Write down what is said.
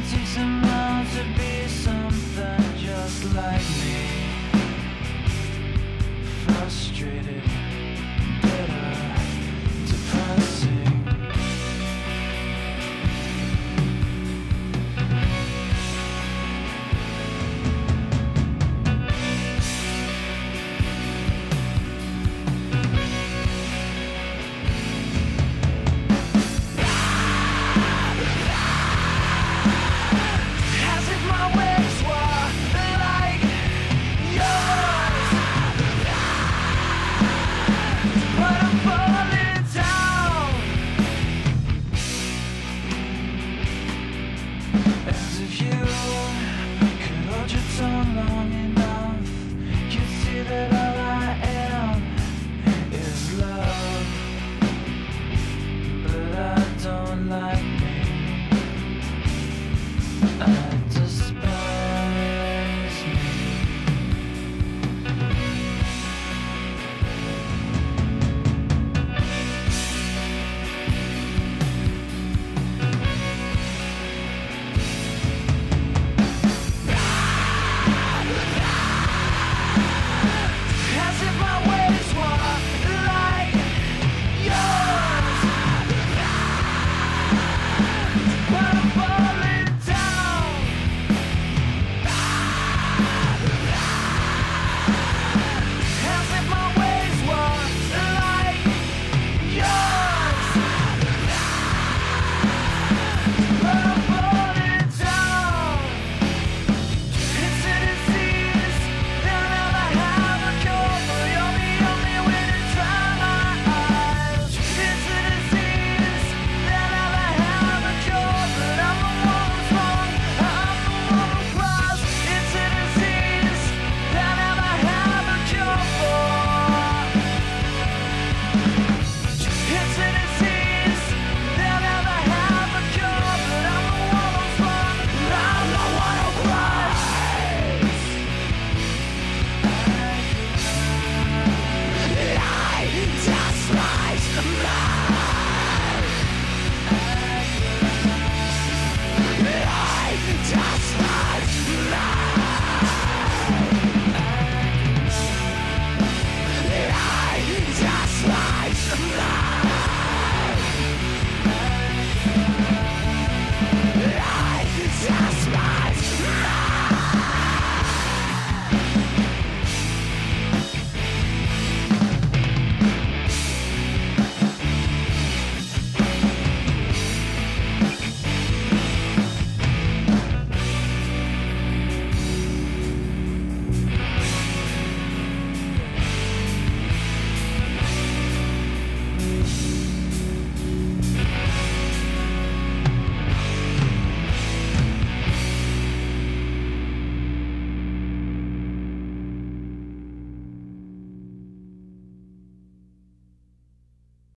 Just some.